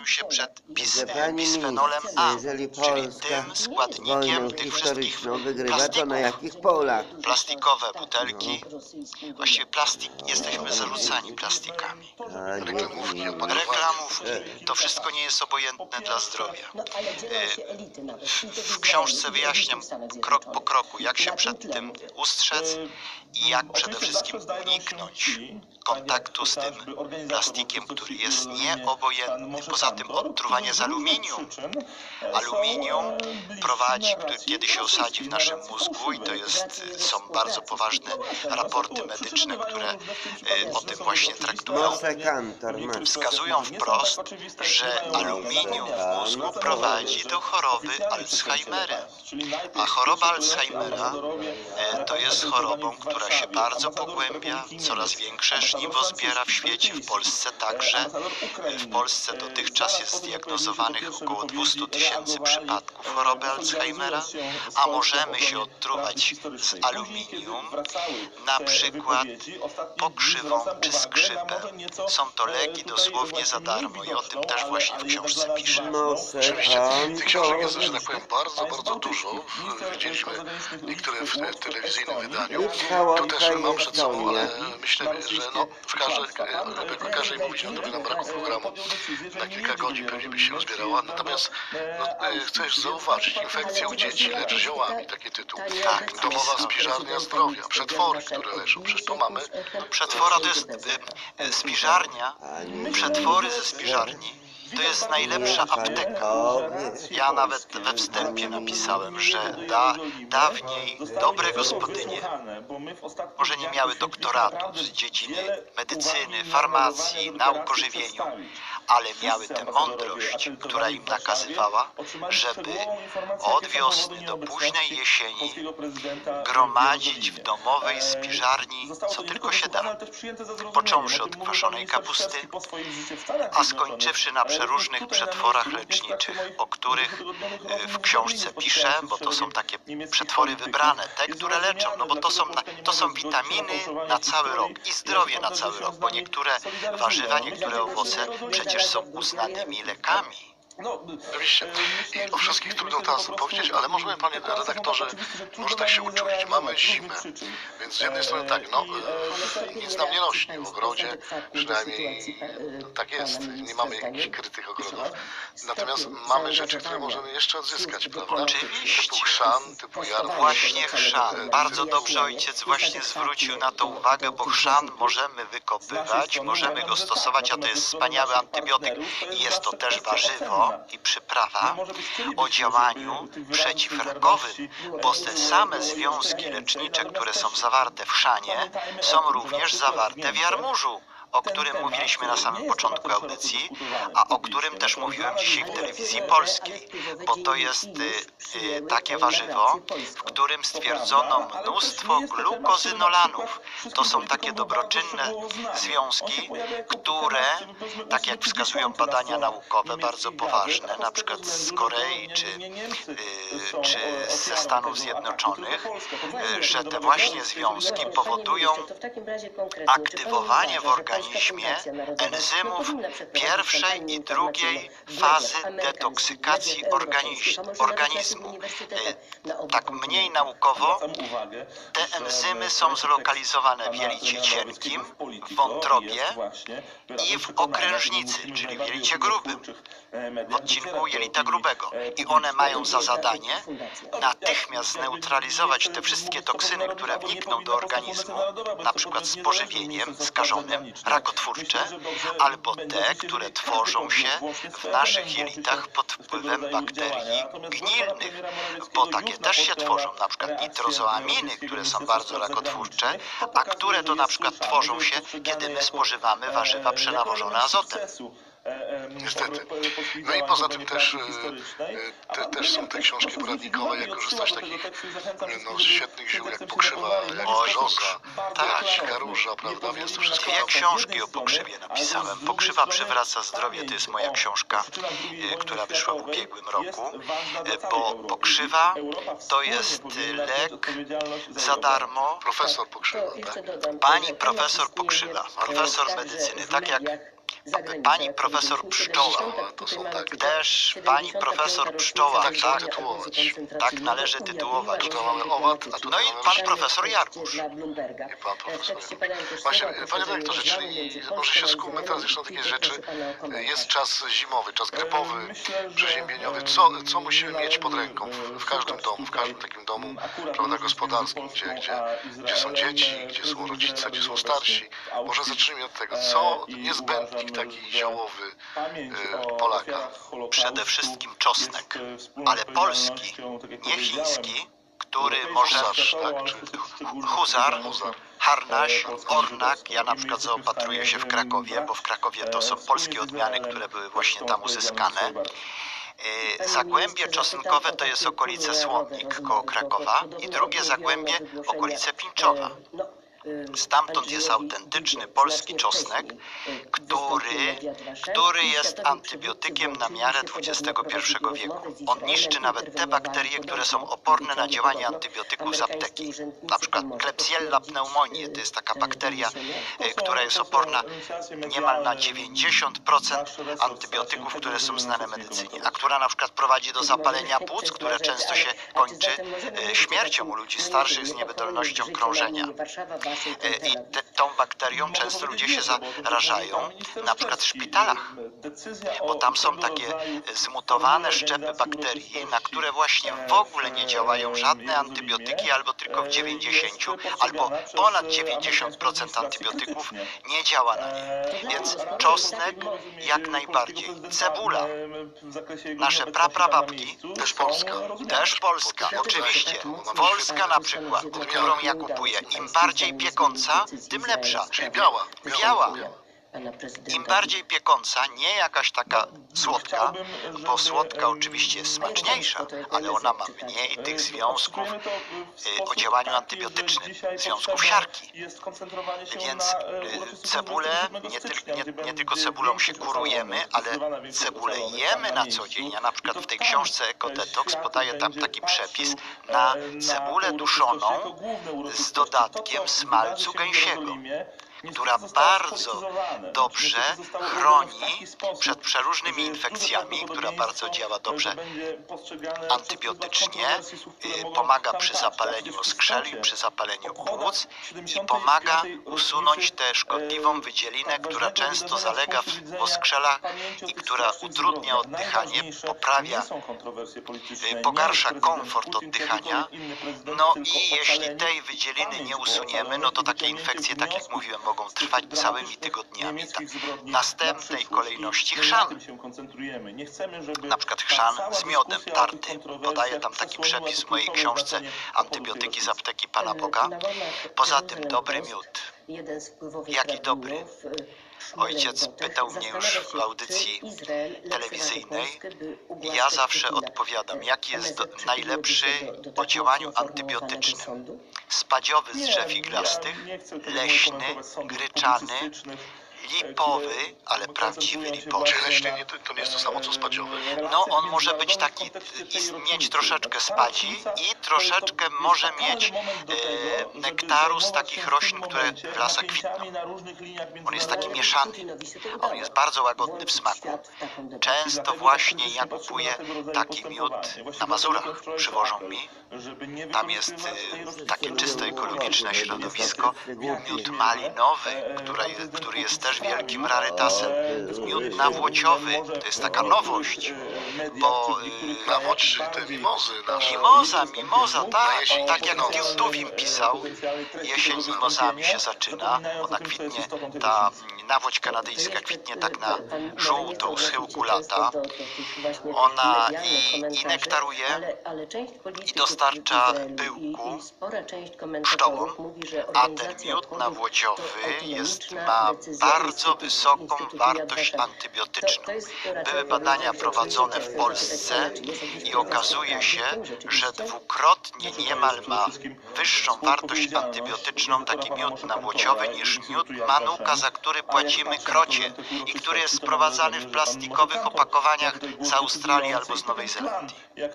chronił się przed bis, bisfenolem ministrze, A, jeżeli czyli Polska tym składnikiem wojnę tych wszystkich historyczną wygrywa, to plastików. na jakich polach? Plastikowe butelki. Właściwie plastik, jesteśmy zarzucani plastikami. Nie, Reklamówki, nie. opakowania. Reklamówki, to wszystko nie jest obojętne dla zdrowia. W książce wyjaśniam krok po kroku, jak się przed tym ustrzec i jak przede wszystkim uniknąć kontaktu z tym plastikiem, który jest nieobojętny. Poza tym odtruwanie z aluminium. Aluminium prowadzi, kiedy się osadzi w naszym mózgu i to jest, są bardzo poważne raporty medyczne, które e, o tym właśnie traktują. Wskazują wprost, że aluminium w mózgu prowadzi do choroby Alzheimera. A choroba Alzheimera e, to jest chorobą, która się bardzo pogłębia, coraz większe żniwo zbiera w świecie, w Polsce także. E, W Polsce dotychczas jest zdiagnozowanych około 200 tysięcy przypadków choroby Alzheimera, a możemy się odtruwać z aluminium, na przykład pokrzywą czy skrzypem. Są to leki dosłownie za darmo i o tym też właśnie w książce piszę. Mose Oczywiście tych książek jest, że tak powiem, bardzo, bardzo dużo. Widzieliśmy niektóre w te- telewizyjnym wydaniu. Tu też mam przed sobą, ale myślę, że no, w każdej, każdej mówić, no to by nam brakło programu. Na kilka godzin pewnie by się rozbierała. Natomiast no, e, chcę zauważyć, infekcja u dzieci lecz ziołami, taki tytuł. Tak, Domowa spiżarnia zdrowia, przetwory, które leżą. Przecież to mamy Przetwora to jest y, y, spiżarnia, przetwory ze spiżarni. To jest najlepsza apteka. Ja nawet we wstępie napisałem, że da, dawniej dobre gospodynie może nie miały doktoratów z dziedziny medycyny, farmacji, nauk o żywieniu, ale miały tę mądrość, która im nakazywała, żeby od wiosny do późnej jesieni gromadzić w domowej spiżarni co tylko się da, począwszy od kwaszonej kapusty, a skończywszy na przeróżnych przetworach leczniczych, o których e, w książce piszę, bo to są takie przetwory wybrane, te, które leczą, no bo to są, to są witaminy na cały rok i zdrowie na cały rok, bo niektóre warzywa, niektóre owoce przecież są uznanymi lekami. Oczywiście. I o wszystkich trudno teraz powiedzieć, ale możemy, panie redaktorze, może tak się uczulić. Mamy zimę, więc z jednej strony tak, no, e, nic nam nie rośnie w ogrodzie, przynajmniej tak jest, nie mamy jakichś krytych ogrodów. Natomiast mamy rzeczy, które możemy jeszcze odzyskać, prawda? Oczywiście. Typu chrzan, typu jarmuż. Właśnie chrzan. Bardzo dobrze ojciec właśnie zwrócił na to uwagę, bo chrzan możemy wykopywać, możemy go stosować, a to jest wspaniały antybiotyk i jest to też warzywo i przyprawa o działaniu przeciwrakowym, bo te same związki lecznicze, które są zawarte w chrzanie, są również zawarte w jarmużu o którym mówiliśmy na samym początku audycji, a o którym też mówiłem dzisiaj w telewizji polskiej, bo to jest y, y, takie warzywo, w którym stwierdzono mnóstwo glukozynolanów. To są takie dobroczynne związki, które, tak jak wskazują badania naukowe, bardzo poważne, na przykład z Korei czy, y, czy ze Stanów Zjednoczonych, że te właśnie związki powodują aktywowanie w organizmie enzymów pierwszej i drugiej fazy detoksykacji organiz- organizmu. Y, Tak mniej naukowo, te enzymy są zlokalizowane w jelicie cienkim, w wątrobie i w okrężnicy, czyli w jelicie grubym, w odcinku jelita grubego. I one mają za zadanie natychmiast zneutralizować te wszystkie toksyny, które wnikną do organizmu, na przykład z pożywieniem skażonym, rakotwórcze, albo te, które tworzą się w naszych jelitach pod wpływem bakterii gnilnych, bo takie też się tworzą, na przykład nitrozoaminy, które są bardzo rakotwórcze, a które to na przykład tworzą się, kiedy my spożywamy warzywa przenawożone azotem. Niestety. No i poza tym też, e, e, te, też są te książki poradnikowe, jak korzystać z takich no, świetnych ziół jak pokrzywa, jak brzoza, tak. dzika róża, prawda, więc to wszystko tam książki o pokrzywie napisałem. Pokrzywa przywraca zdrowie to jest moja książka, e, która wyszła w ubiegłym roku, e, bo pokrzywa to jest e, lek za darmo. Profesor pokrzywa, tak? Pani profesor Pokrzywa, profesor medycyny, tak jak Pani profesor Pszczoła, to są tak. Też pani profesor Pszczoła, Tak, tak, tytułować. tak należy tytułować. Tutaj mamy owad, a tutaj No i mamy pan profesor Jarmusz. I pan profesor. Właśnie, panie dyrektorze, czyli może się skupmy teraz jeszcze na takie rzeczy. Jest czas zimowy, czas grypowy, przeziębieniowy. Co, co musimy mieć pod ręką w, w każdym domu, w każdym takim domu, prawda, gospodarskim, gdzie, gdzie, gdzie są dzieci, gdzie są rodzice, gdzie są starsi. Może zacznijmy od tego, co niezbędnik taki ziołowy e, Polaka. Przede wszystkim czosnek, ale polski, nie chiński, który może tak? Huzar, huzar? harnaś, ornak. Ja na przykład zaopatruję się w Krakowie, bo w Krakowie to są polskie odmiany, które były właśnie tam uzyskane. Zagłębie czosnkowe to jest okolice Słomnik koło Krakowa i drugie zagłębie okolice Pińczowa. Stamtąd jest autentyczny polski czosnek, który, który jest antybiotykiem na miarę XXI wieku. On niszczy nawet te bakterie, które są oporne na działanie antybiotyków z apteki. Na przykład Klebsiella pneumoniae to jest taka bakteria, y, która jest oporna niemal na 90% antybiotyków, które są znane medycynie, a która na przykład prowadzi do zapalenia płuc, które często się kończy y, śmiercią u ludzi starszych z niewydolnością krążenia. Y, I te, tą bakterią często ludzie się zarażają, na przykład w szpitalach, bo tam są takie zmutowane szczepy bakterii, na które właśnie w ogóle nie działają żadne antybiotyki, albo tylko w 90, albo ponad 90% antybiotyków nie działa na nie. Więc czosnek jak najbardziej. Cebula. Nasze praprawabki, Też Polska. też polska, oczywiście. Polska na przykład, którą ja kupuję, im bardziej piekąca, tym lepsza. Czyli biała. Biała. Im bardziej piekąca, nie jakaś taka słodka, bo słodka oczywiście jest smaczniejsza, ale ona ma mniej tych związków y, o działaniu antybiotycznym, związków siarki. Więc y, cebulę, nie, tyl, nie, nie tylko cebulą się kurujemy, ale cebulę jemy na co dzień. Ja na przykład w tej książce Ecodetox podaję tam taki przepis na cebulę duszoną z dodatkiem smalcu gęsiego która bardzo dobrze chroni przed przeróżnymi infekcjami, która bardzo działa dobrze. antybiotycznie, y, pomaga przy zapaleniu skrzeli, przy zapaleniu płuc i pomaga usunąć tę szkodliwą wydzielinę, która często zalega w oskrzelach i która utrudnia oddychanie, poprawia, y, pogarsza komfort oddychania. No i jeśli tej wydzieliny nie usuniemy, no to takie infekcje, tak jak mówiłem, mogą trwać całymi tygodniami. Ta- Następnej kolejności chrzan. Na przykład chrzan z miodem tarty. Podaję tam taki przepis w mojej książce Antybiotyki z apteki Pana Boga. Poza tym dobry miód. Jaki dobry? Ojciec pytał mnie już w audycji telewizyjnej. I ja zawsze odpowiadam, jaki jest najlepszy po działaniu antybiotycznym. Spadziowy z drzew iglastych, leśny, gryczany, lipowy, ale prawdziwy lipowy. Czy leśny nie, to to nie jest to samo co spadziowy? No on może być taki, i mieć troszeczkę spadzi i troszeczkę może mieć e, nektaru z takich roślin, które w lasach kwitną. On jest taki mieszany. On jest bardzo łagodny w smaku. Często właśnie ja kupuję taki miód na Mazurach. Przywożą mi. Tam jest e, takie czyste ekologiczne środowisko. Miód malinowy, który, który jest też wielkim rarytasem. Miód nawłociowy to jest taka nowość, bo e, Nawódź te mimozy nasze. Mimoza, mimoza, tak, tak jak kwitną. Tuwim pisał, jesień mimozami się zaczyna, ona kwitnie, ta nawłoć kanadyjska kwitnie tak na żółto u schyłku lata, ona i, i nektaruje i dostarcza pyłku pszczołom, a ten miód nawłociowy jest, ma bardzo wysoką wartość antybiotyczną. Były badania prowadzone w Polsce i okazuje się, że dwukrotnie niemal ma wyższą wartość antybiotyczną taki miód nawłociowy niż miód manuka, za który płacimy krocie i który jest sprowadzany w plastikowych opakowaniach z Australii albo z Nowej Zelandii. Tak.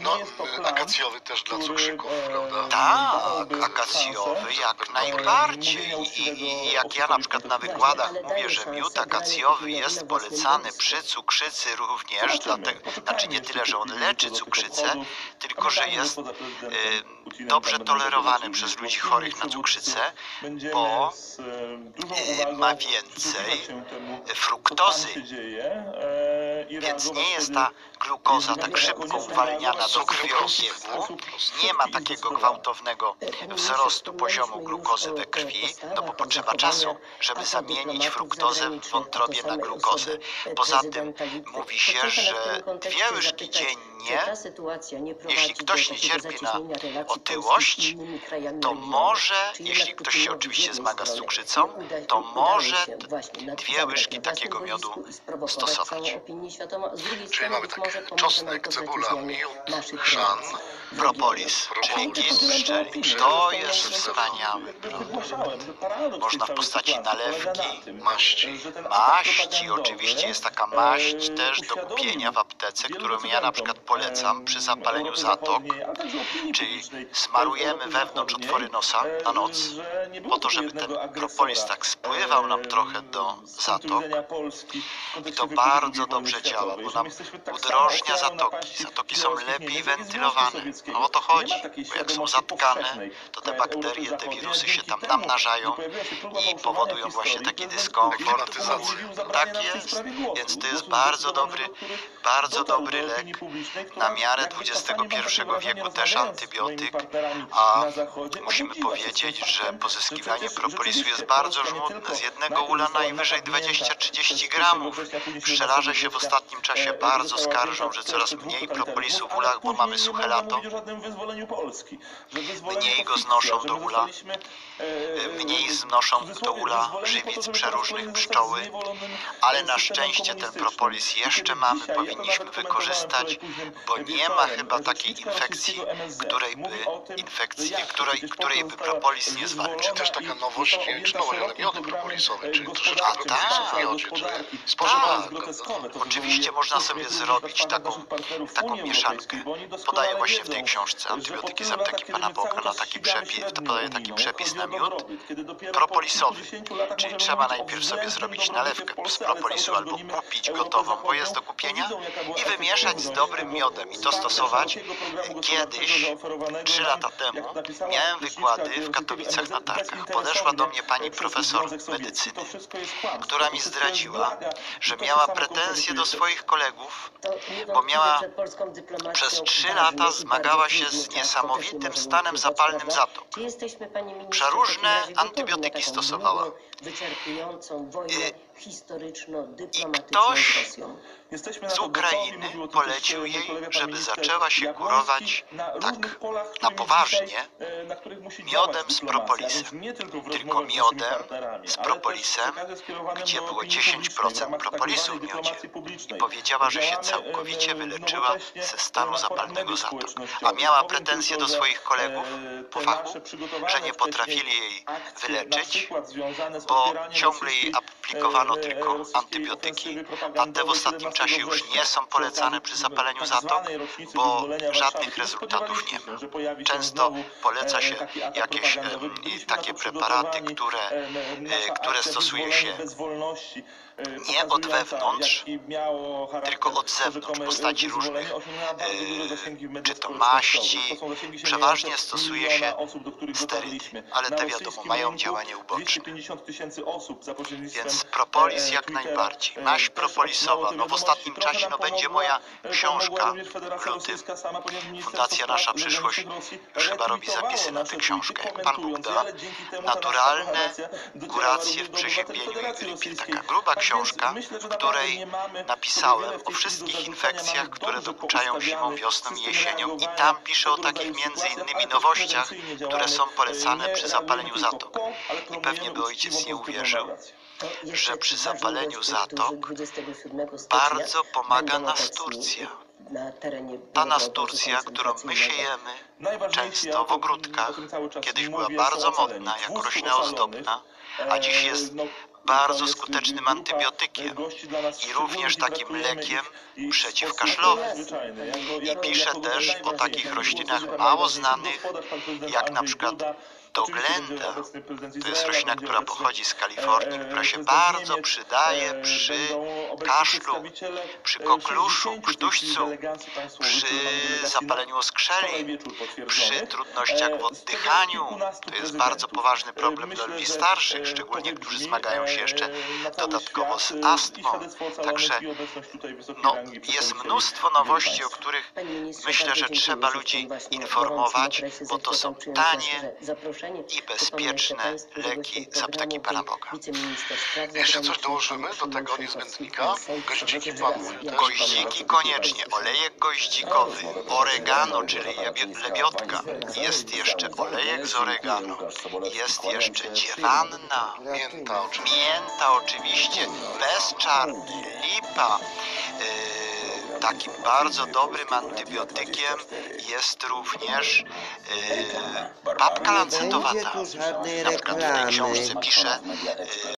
No, akacjowy też dla cukrzyków, e, prawda? Tak, akacjowy jak najbardziej. I, I jak ja na przykład przykład na wykładach mówię, że miód akacjowy jest polecany przy cukrzycy również, dlatego, znaczy nie tyle, że on leczy cukrzycę, tylko że jest y, dobrze tolerowany przez ludzi chorych na cukrzycę, bo y, ma więcej fruktozy, więc nie jest ta glukoza tak szybko uwalniana do krwiobiegu, nie ma takiego gwałtownego wzrostu poziomu glukozy we krwi, no bo potrzeba czasu, żeby zamienić fruktozę w wątrobie na glukozę. Poza tym mówi się, że dwie łyżki dziennie, jeśli ktoś nie cierpi na otyłość, to może, jeśli ktoś się oczywiście zmaga z cukrzycą, to może dwie łyżki takiego miodu stosować. Czyli mamy tak czosnek, cebula, miód, chrzan, Propolis, czyli git pszczeli. To jest wspaniały produkt. Można w postaci nalewki, maści. maści. Oczywiście jest taka maść też do kupienia w aptece, którą ja na przykład polecam przy zapaleniu zatok. Czyli smarujemy wewnątrz otwory nosa na noc, po to, żeby ten propolis tak spływał nam trochę do zatok. I to bardzo dobrze działa, bo nam udrożnia zatoki. Zatoki są lepiej wentylowane. No o to chodzi, bo jak są zatkane, to te bakterie, te wirusy się tam namnażają i powodują właśnie taki dyskomfort. Tak jest, więc to jest bardzo dobry, bardzo dobry lek na miarę XXI wieku, też antybiotyk, a musimy powiedzieć, że pozyskiwanie propolisu jest bardzo żmudne. Z jednego ula najwyżej 20-30 gramów. Pszczelarze się w ostatnim czasie bardzo skarżą, że coraz mniej propolisu w ulach, bo mamy suche lato. Mniej go znoszą do ula, mniej znoszą do ula żywic przeróżnych pszczoły, ale na szczęście ten propolis jeszcze mamy, powinniśmy wykorzystać, bo nie ma chyba takiej infekcji, której by, infekcji, której, której by propolis nie zwalczył. Też taka nowość, nie wiem czy nowość, ale miody propolisowe, czyli troszeczkę A, propolisów w tak. miodzie, czy spożywamy go. no. Oczywiście można sobie zrobić taką, taką mieszankę. Podaję właśnie w tej książce Antybiotyki z apteki Pana Bogdana taki przepis, podaję taki przepis na miód propolisowy. Czyli trzeba najpierw sobie zrobić nalewkę z propolisu albo kupić gotową, bo jest do kupienia i wymieszać z dobrym miodem i to stosować. Kiedyś, trzy lata temu, miałem wykłady w Katowicach na targach. Podeszła do mnie pani profesor medycyny, która mi zdradziła, że miała pretensje do swoich kolegów, bo miała przez trzy lata zmagała się z niesamowitym stanem zapalnym zatok. Przeróżne antybiotyki stosowała. I ktoś z Ukrainy polecił jej, żeby zaczęła się kurować tak na poważnie miodem z propolisem. Tylko miodem z propolisem, gdzie było 10% propolisu w miodzie. I powiedziała, że się całkowicie wyleczyła ze stanu zapalnego zatok. A miała pretensje do swoich kolegów po fachu, że nie potrafili jej wyleczyć, bo ciągle jej aplikowano tylko antybiotyki, a te w ostatnim czasie już nie są polecane przy zapaleniu zatok, bo żadnych rezultatów nie ma. Często poleca się jakieś takie preparaty, które, e, które stosuje się nie od wewnątrz, tylko od zewnątrz, w postaci różnych, e, czy to maści. Przeważnie stosuje się sterydy, ale te wiadomo, mają działanie uboczne. Więc propolis jak najbardziej. Maść propolisowa, no w ostatnim czasie no będzie moja książka w lutym. Fundacja Nasza Przyszłość już chyba robi zapisy na tę książkę. Jak Pan Bóg da, naturalne kuracje w przeziębieniu i grypie. Taka gruba książka, w której napisałem o wszystkich infekcjach, które dokuczają zimą, wiosną i jesienią. I tam piszę o takich między innymi nowościach, które są polecane przy zapaleniu zatok. I pewnie by ojciec nie uwierzył, że przy zapaleniu zatok bardzo pomaga nasturcja. Ta nasturcja, którą my siejemy często w ogródkach, kiedyś była bardzo modna jako roślina ozdobna, a dziś jest bardzo skutecznym antybiotykiem. i również takim lekiem przeciwkaszlowym. I piszę też o takich roślinach mało znanych, jak na przykład Doglenda to jest roślina, która pochodzi z Kalifornii, która się bardzo przydaje przy kaszlu, przy kokluszu, krztuścu, przy zapaleniu oskrzeli, przy trudnościach w oddychaniu. To jest bardzo poważny problem dla ludzi starszych, szczególnie którzy zmagają się jeszcze dodatkowo z astmą. Także no, jest mnóstwo nowości, o których myślę, że trzeba ludzi informować, bo to są tanie. I bezpieczne leki z apteki Pana Boga. Jeszcze coś dołożymy do tego niezbędnika? Goździki Profesor pan mówi Jan też? Goździki koniecznie, olejek goździkowy, oregano, czyli lebio- lebiotka, jest jeszcze olejek z oregano, jest jeszcze dziewanna, Mięta oczywiście. mięta oczywiście, bezczarny, lipa. Takim bardzo dobrym antybiotykiem jest również yy, będzie lancetowata. Na przykład w tej książce pisze, yy,